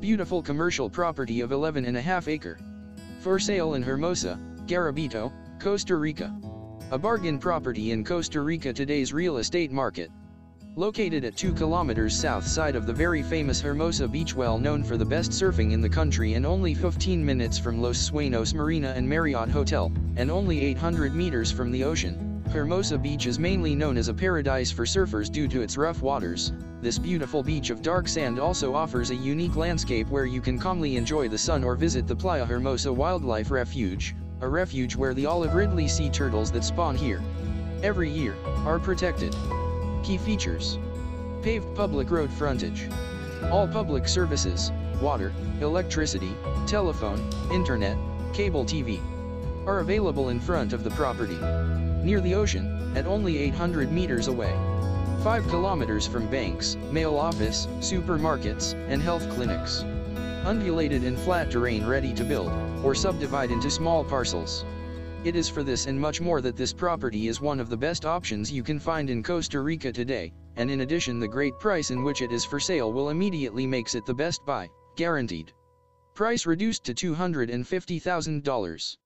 Beautiful commercial property of 11 and a half acre. For sale in Hermosa, Garabito, Costa Rica. A bargain property in Costa Rica today's real estate market. Located at 2 kilometers south side of the very famous Hermosa beach well known for the best surfing in the country and only 15 minutes from Los Sueños Marina and Marriott Hotel, and only 800 meters from the ocean. Hermosa Beach is mainly known as a paradise for surfers due to its rough waters. This beautiful beach of dark sand also offers a unique landscape where you can calmly enjoy the sun or visit the Playa Hermosa Wildlife Refuge, a refuge where the olive ridley sea turtles that spawn here every year are protected. Key features Paved public road frontage. All public services, water, electricity, telephone, internet, cable TV, are available in front of the property near the ocean, at only 800 meters away. 5 kilometers from banks, mail office, supermarkets, and health clinics. Undulated and flat terrain ready to build, or subdivide into small parcels. It is for this and much more that this property is one of the best options you can find in Costa Rica today, and in addition the great price in which it is for sale will immediately makes it the best buy, guaranteed. Price reduced to $250,000.